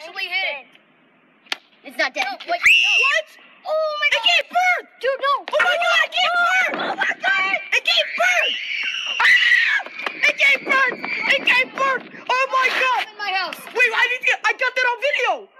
dead. It's not dead. No, wait, What? Oh my It gave birth! Dude, no. Oh my god, it gave birth! Oh my god! It gave birth! Ah! It gave birth! It gave birth! Oh my god! in my house. Wait, I didn't get, I got that on video!